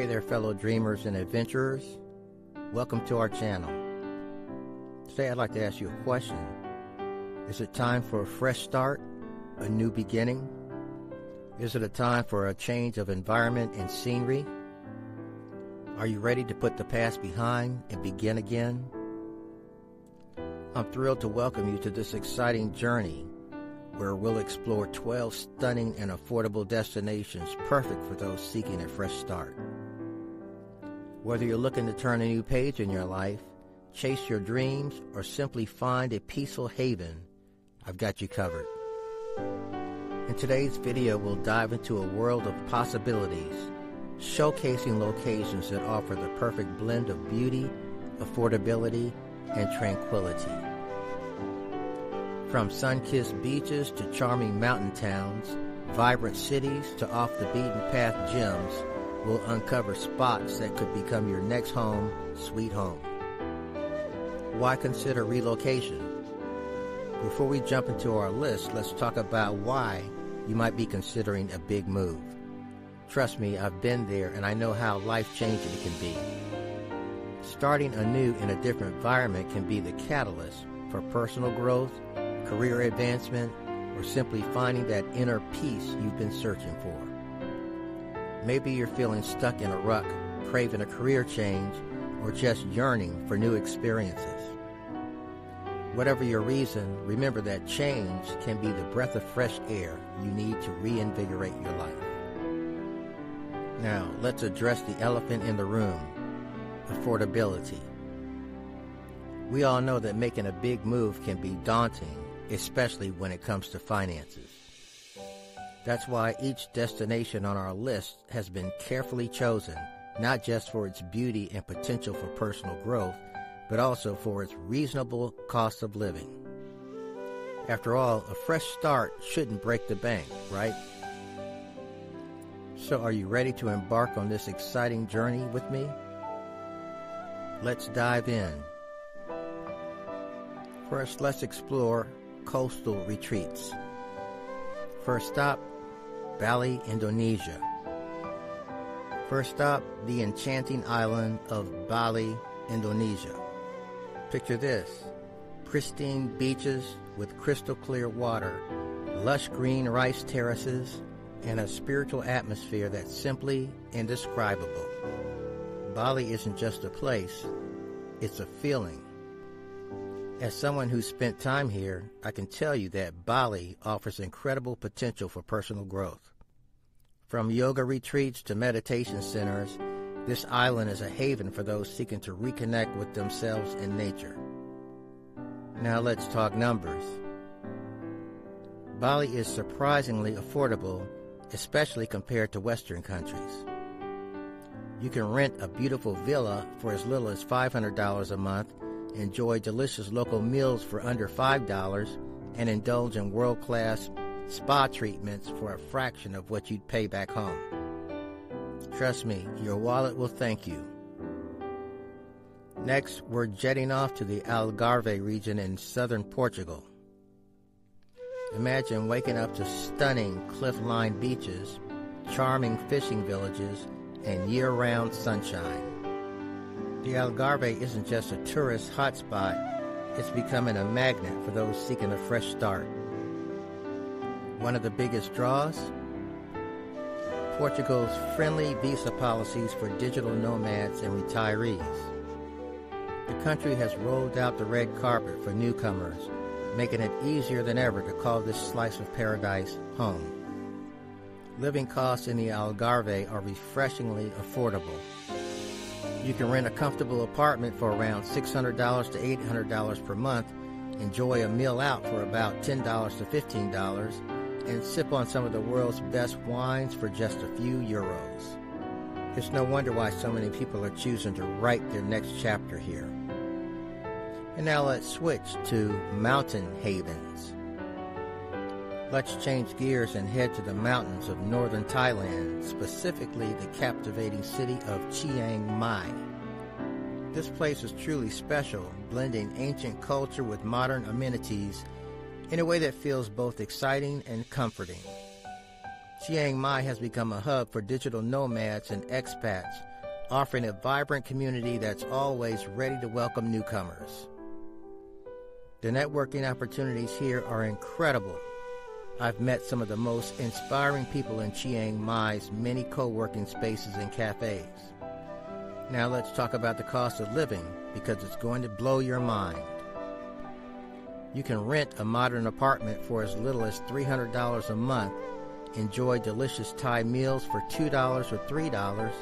Hey there, fellow dreamers and adventurers. Welcome to our channel. Today, I'd like to ask you a question. Is it time for a fresh start, a new beginning? Is it a time for a change of environment and scenery? Are you ready to put the past behind and begin again? I'm thrilled to welcome you to this exciting journey where we'll explore 12 stunning and affordable destinations perfect for those seeking a fresh start. Whether you're looking to turn a new page in your life, chase your dreams, or simply find a peaceful haven, I've got you covered. In today's video, we'll dive into a world of possibilities, showcasing locations that offer the perfect blend of beauty, affordability, and tranquility. From sun-kissed beaches to charming mountain towns, vibrant cities to off-the-beaten-path gems, will uncover spots that could become your next home, sweet home. Why consider relocation? Before we jump into our list, let's talk about why you might be considering a big move. Trust me, I've been there and I know how life-changing it can be. Starting anew in a different environment can be the catalyst for personal growth career advancement, or simply finding that inner peace you've been searching for. Maybe you're feeling stuck in a rut, craving a career change, or just yearning for new experiences. Whatever your reason, remember that change can be the breath of fresh air you need to reinvigorate your life. Now, let's address the elephant in the room affordability. We all know that making a big move can be daunting especially when it comes to finances. That's why each destination on our list has been carefully chosen, not just for its beauty and potential for personal growth, but also for its reasonable cost of living. After all, a fresh start shouldn't break the bank, right? So are you ready to embark on this exciting journey with me? Let's dive in. First, let's explore coastal retreats. First stop, Bali, Indonesia. First stop, the enchanting island of Bali, Indonesia. Picture this pristine beaches with crystal clear water, lush green rice terraces, and a spiritual atmosphere that's simply indescribable. Bali isn't just a place, it's a feeling as someone who spent time here, I can tell you that Bali offers incredible potential for personal growth. From yoga retreats to meditation centers, this island is a haven for those seeking to reconnect with themselves and nature. Now let's talk numbers. Bali is surprisingly affordable, especially compared to Western countries. You can rent a beautiful villa for as little as $500 a month enjoy delicious local meals for under $5, and indulge in world class spa treatments for a fraction of what you'd pay back home. Trust me, your wallet will thank you. Next, we're jetting off to the Algarve region in southern Portugal. Imagine waking up to stunning cliff lined beaches, charming fishing villages, and year round sunshine. The Algarve isn't just a tourist hotspot, it's becoming a magnet for those seeking a fresh start. One of the biggest draws? Portugal's friendly visa policies for digital nomads and retirees. The country has rolled out the red carpet for newcomers, making it easier than ever to call this slice of paradise home. Living costs in the Algarve are refreshingly affordable you can rent a comfortable apartment for around $600 to $800 per month, enjoy a meal out for about $10 to $15, and sip on some of the world's best wines for just a few euros. It's no wonder why so many people are choosing to write their next chapter here. And now let's switch to mountain havens. Let's change gears and head to the mountains of northern Thailand, specifically the captivating city of Chiang Mai. This place is truly special, blending ancient culture with modern amenities in a way that feels both exciting and comforting. Chiang Mai has become a hub for digital nomads and expats, offering a vibrant community that's always ready to welcome newcomers. The networking opportunities here are incredible. I've met some of the most inspiring people in Chiang Mai's many co-working spaces and cafes. Now let's talk about the cost of living because it's going to blow your mind. You can rent a modern apartment for as little as $300 a month, enjoy delicious Thai meals for $2 or $3,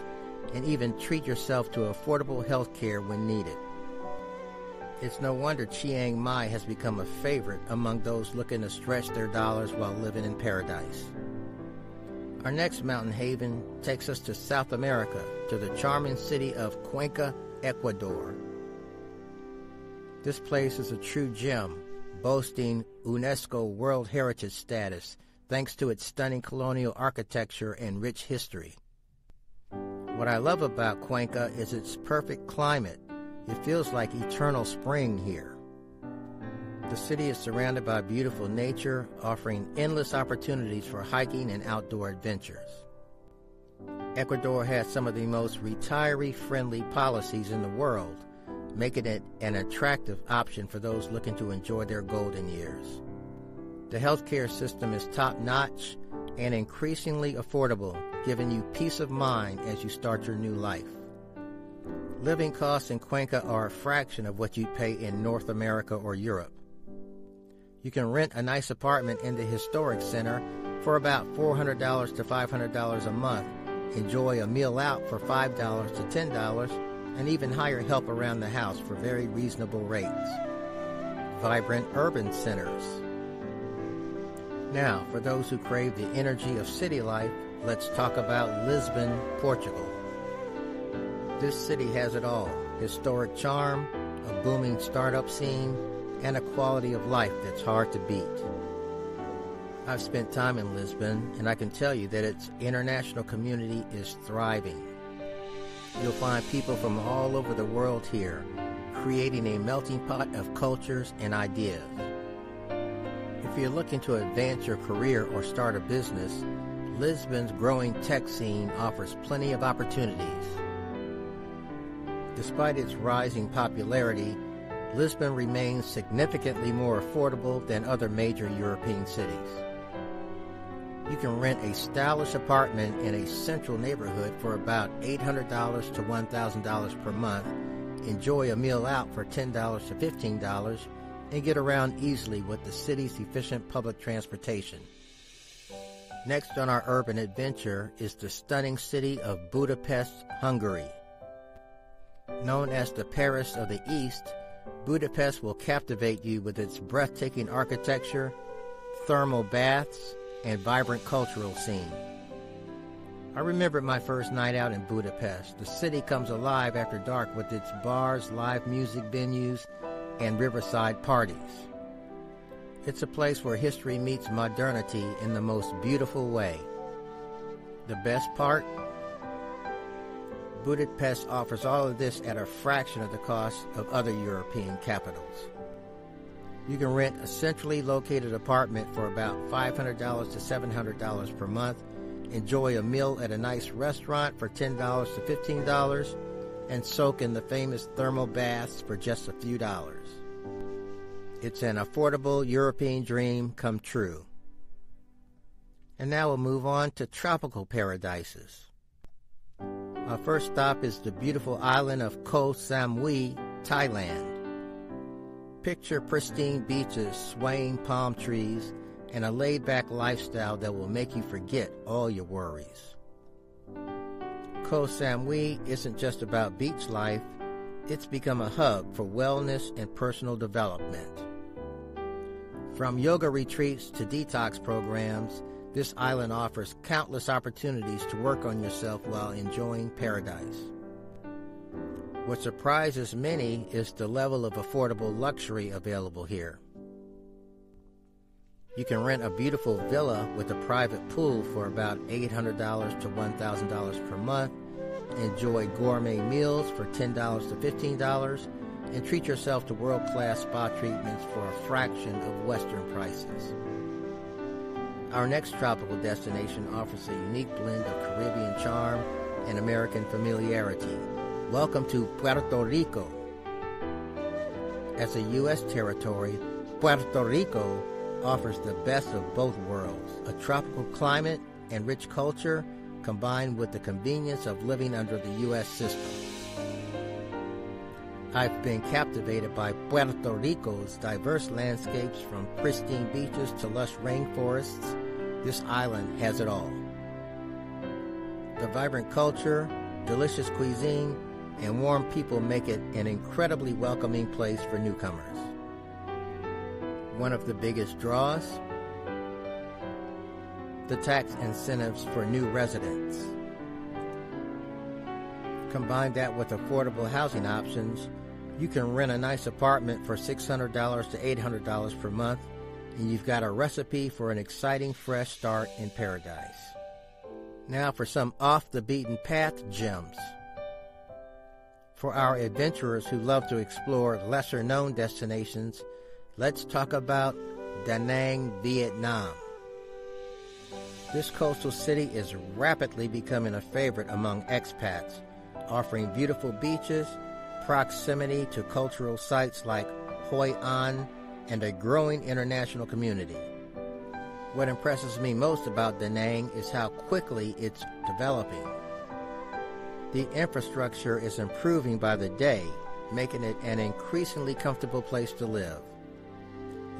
and even treat yourself to affordable health care when needed. It's no wonder Chiang Mai has become a favorite among those looking to stretch their dollars while living in paradise. Our next mountain haven takes us to South America, to the charming city of Cuenca, Ecuador. This place is a true gem, boasting UNESCO World Heritage status thanks to its stunning colonial architecture and rich history. What I love about Cuenca is its perfect climate it feels like eternal spring here. The city is surrounded by beautiful nature, offering endless opportunities for hiking and outdoor adventures. Ecuador has some of the most retiree friendly policies in the world, making it an attractive option for those looking to enjoy their golden years. The healthcare system is top notch and increasingly affordable, giving you peace of mind as you start your new life. Living costs in Cuenca are a fraction of what you'd pay in North America or Europe. You can rent a nice apartment in the historic center for about $400 to $500 a month, enjoy a meal out for $5 to $10, and even hire help around the house for very reasonable rates. Vibrant urban centers. Now, for those who crave the energy of city life, let's talk about Lisbon, Portugal. This city has it all historic charm, a booming startup scene, and a quality of life that's hard to beat. I've spent time in Lisbon, and I can tell you that its international community is thriving. You'll find people from all over the world here, creating a melting pot of cultures and ideas. If you're looking to advance your career or start a business, Lisbon's growing tech scene offers plenty of opportunities. Despite its rising popularity, Lisbon remains significantly more affordable than other major European cities. You can rent a stylish apartment in a central neighborhood for about $800 to $1,000 per month, enjoy a meal out for $10 to $15, and get around easily with the city's efficient public transportation. Next on our urban adventure is the stunning city of Budapest, Hungary. Known as the Paris of the East, Budapest will captivate you with its breathtaking architecture, thermal baths, and vibrant cultural scene. I remember my first night out in Budapest. The city comes alive after dark with its bars, live music venues, and riverside parties. It's a place where history meets modernity in the most beautiful way. The best part? Budapest offers all of this at a fraction of the cost of other European capitals. You can rent a centrally located apartment for about $500 to $700 per month, enjoy a meal at a nice restaurant for $10 to $15, and soak in the famous thermal baths for just a few dollars. It's an affordable European dream come true. And now we'll move on to tropical paradises. Our first stop is the beautiful island of Koh Samui, Thailand. Picture pristine beaches, swaying palm trees, and a laid back lifestyle that will make you forget all your worries. Koh Samui isn't just about beach life, it's become a hub for wellness and personal development. From yoga retreats to detox programs, this island offers countless opportunities to work on yourself while enjoying paradise. What surprises many is the level of affordable luxury available here. You can rent a beautiful villa with a private pool for about $800 to $1,000 per month, enjoy gourmet meals for $10 to $15, and treat yourself to world class spa treatments for a fraction of Western prices. Our next tropical destination offers a unique blend of Caribbean charm and American familiarity. Welcome to Puerto Rico. As a U.S. territory, Puerto Rico offers the best of both worlds a tropical climate and rich culture combined with the convenience of living under the U.S. system. I've been captivated by Puerto Rico's diverse landscapes from pristine beaches to lush rainforests. This island has it all. The vibrant culture, delicious cuisine, and warm people make it an incredibly welcoming place for newcomers. One of the biggest draws? The tax incentives for new residents. Combine that with affordable housing options, you can rent a nice apartment for $600 to $800 per month, and you've got a recipe for an exciting fresh start in paradise. Now for some off the beaten path gems. For our adventurers who love to explore lesser known destinations, let's talk about Da Nang, Vietnam. This coastal city is rapidly becoming a favorite among expats, offering beautiful beaches, proximity to cultural sites like Hoi An, and a growing international community. What impresses me most about Da Nang is how quickly it's developing. The infrastructure is improving by the day, making it an increasingly comfortable place to live.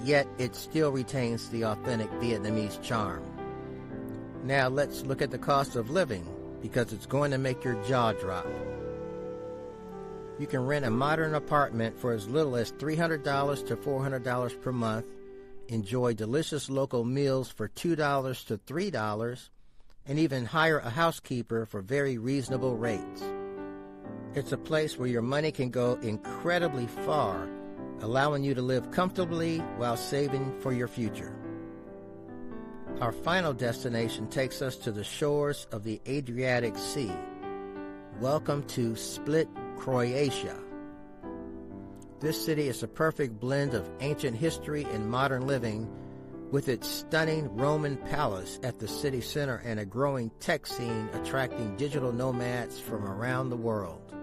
Yet it still retains the authentic Vietnamese charm. Now let's look at the cost of living because it's going to make your jaw drop. You can rent a modern apartment for as little as $300 to $400 per month, enjoy delicious local meals for $2 to $3, and even hire a housekeeper for very reasonable rates. It's a place where your money can go incredibly far, allowing you to live comfortably while saving for your future. Our final destination takes us to the shores of the Adriatic Sea. Welcome to Split, Croatia. This city is a perfect blend of ancient history and modern living with its stunning Roman palace at the city center and a growing tech scene attracting digital nomads from around the world.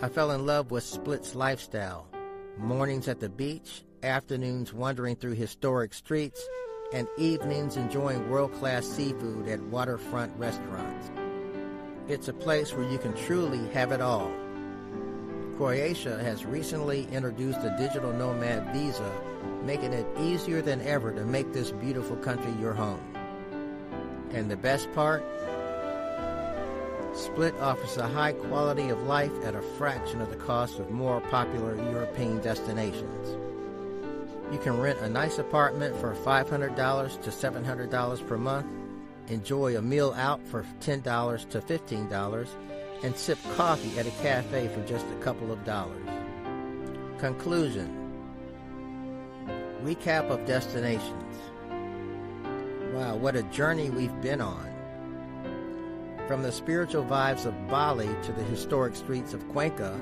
I fell in love with Split's lifestyle. Mornings at the beach, afternoons wandering through historic streets, and evenings enjoying world class seafood at waterfront restaurants. It's a place where you can truly have it all. Croatia has recently introduced a digital nomad visa, making it easier than ever to make this beautiful country your home. And the best part? Split offers a high quality of life at a fraction of the cost of more popular European destinations. You can rent a nice apartment for $500 to $700 per month, enjoy a meal out for $10 to $15, and sip coffee at a cafe for just a couple of dollars. Conclusion Recap of destinations. Wow, what a journey we've been on. From the spiritual vibes of Bali to the historic streets of Cuenca,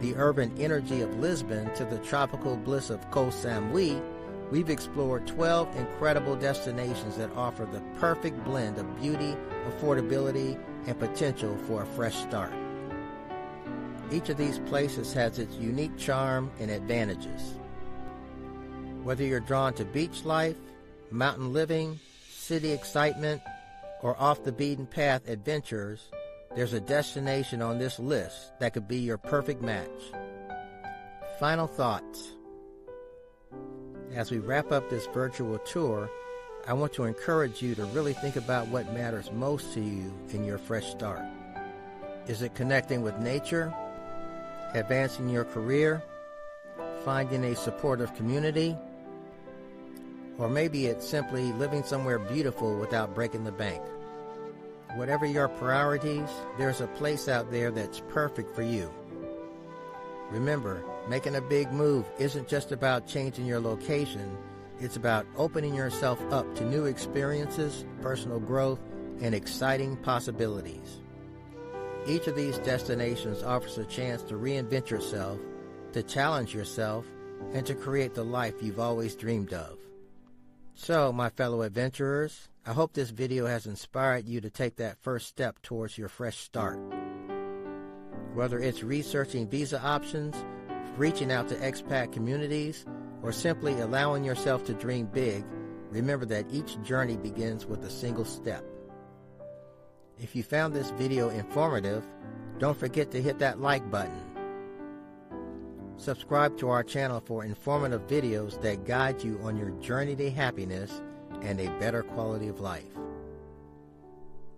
the urban energy of Lisbon to the tropical bliss of Koh Samui, we've explored 12 incredible destinations that offer the perfect blend of beauty, affordability, and potential for a fresh start. Each of these places has its unique charm and advantages. Whether you're drawn to beach life, mountain living, city excitement, or off the beaten path adventures, there's a destination on this list that could be your perfect match. Final thoughts. As we wrap up this virtual tour, I want to encourage you to really think about what matters most to you in your fresh start. Is it connecting with nature, advancing your career, finding a supportive community, or maybe it's simply living somewhere beautiful without breaking the bank? Whatever your priorities, there's a place out there that's perfect for you. Remember, making a big move isn't just about changing your location, it's about opening yourself up to new experiences, personal growth, and exciting possibilities. Each of these destinations offers a chance to reinvent yourself, to challenge yourself, and to create the life you've always dreamed of. So, my fellow adventurers, I hope this video has inspired you to take that first step towards your fresh start. Whether it's researching visa options, reaching out to expat communities, or simply allowing yourself to dream big, remember that each journey begins with a single step. If you found this video informative, don't forget to hit that like button. Subscribe to our channel for informative videos that guide you on your journey to happiness and a better quality of life.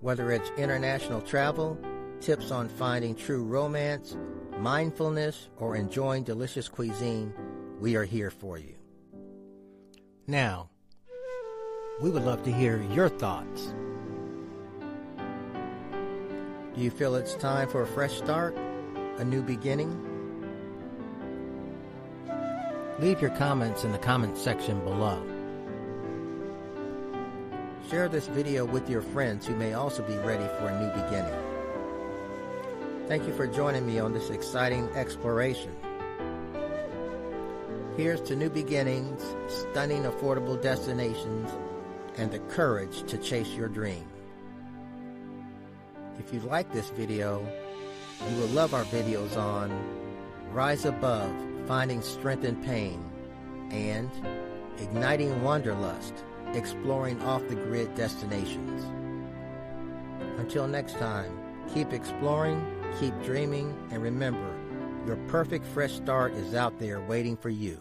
Whether it's international travel, tips on finding true romance, mindfulness, or enjoying delicious cuisine, we are here for you. Now, we would love to hear your thoughts. Do you feel it's time for a fresh start? A new beginning? Leave your comments in the comments section below. Share this video with your friends who may also be ready for a new beginning. Thank you for joining me on this exciting exploration. Here's to new beginnings, stunning affordable destinations, and the courage to chase your dream. If you like this video, you will love our videos on Rise Above, Finding Strength in Pain, and Igniting Wanderlust, Exploring Off-the-Grid Destinations. Until next time, keep exploring, keep dreaming, and remember, your perfect fresh start is out there waiting for you.